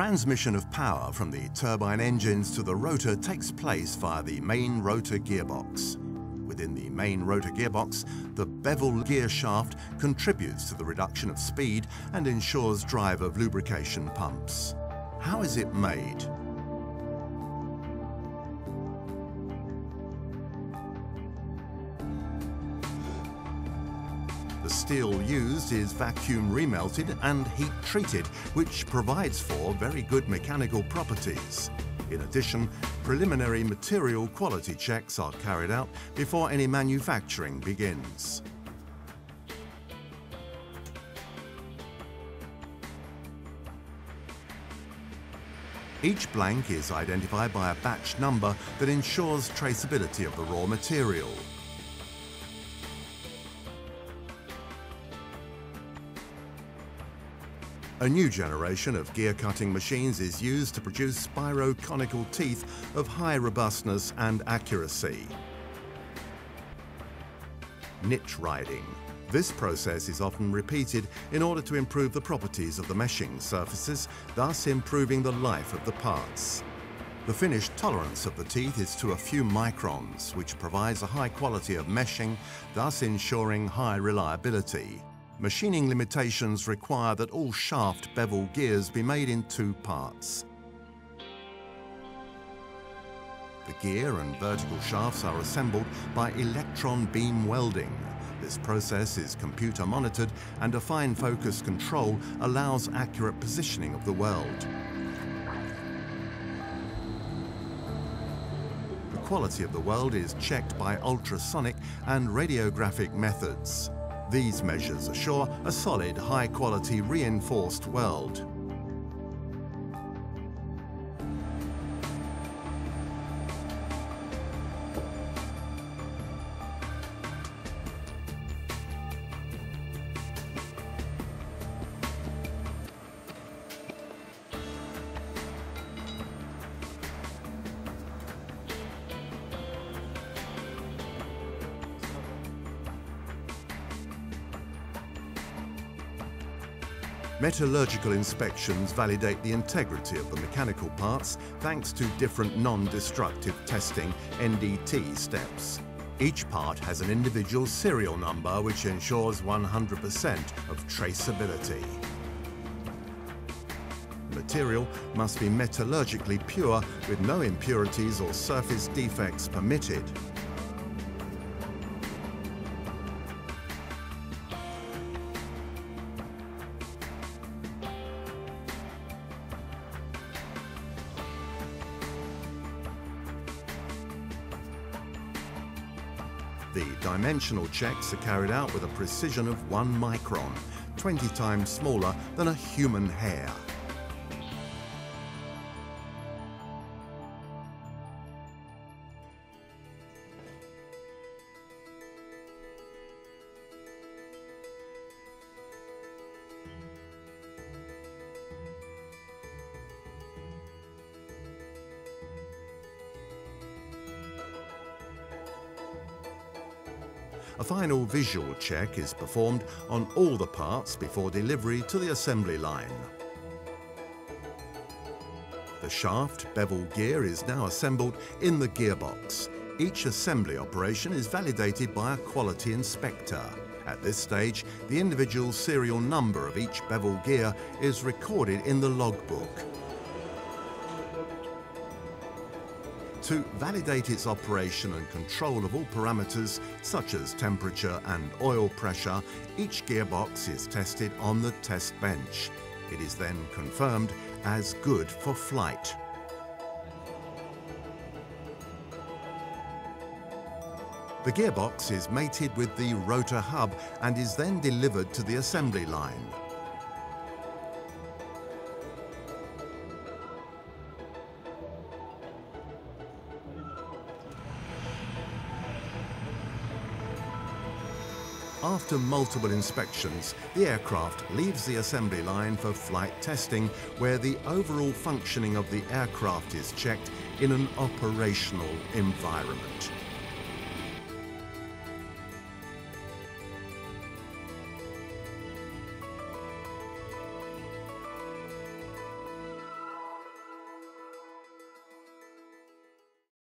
transmission of power from the turbine engines to the rotor takes place via the main rotor gearbox. Within the main rotor gearbox, the bevel gear shaft contributes to the reduction of speed and ensures drive of lubrication pumps. How is it made? The steel used is vacuum remelted and heat treated, which provides for very good mechanical properties. In addition, preliminary material quality checks are carried out before any manufacturing begins. Each blank is identified by a batch number that ensures traceability of the raw material. A new generation of gear cutting machines is used to produce spiroconical teeth of high robustness and accuracy. Nitriding. This process is often repeated in order to improve the properties of the meshing surfaces, thus improving the life of the parts. The finished tolerance of the teeth is to a few microns, which provides a high quality of meshing, thus ensuring high reliability. Machining limitations require that all shaft bevel gears be made in two parts. The gear and vertical shafts are assembled by electron beam welding. This process is computer monitored and a fine focus control allows accurate positioning of the weld. The quality of the weld is checked by ultrasonic and radiographic methods. These measures assure a solid, high-quality reinforced weld. Metallurgical inspections validate the integrity of the mechanical parts thanks to different non-destructive testing NDT steps. Each part has an individual serial number which ensures 100% of traceability. Material must be metallurgically pure with no impurities or surface defects permitted. The dimensional checks are carried out with a precision of one micron, 20 times smaller than a human hair. A final visual check is performed on all the parts before delivery to the assembly line. The shaft bevel gear is now assembled in the gearbox. Each assembly operation is validated by a quality inspector. At this stage, the individual serial number of each bevel gear is recorded in the logbook. To validate its operation and control of all parameters such as temperature and oil pressure, each gearbox is tested on the test bench. It is then confirmed as good for flight. The gearbox is mated with the rotor hub and is then delivered to the assembly line. After multiple inspections, the aircraft leaves the assembly line for flight testing, where the overall functioning of the aircraft is checked in an operational environment.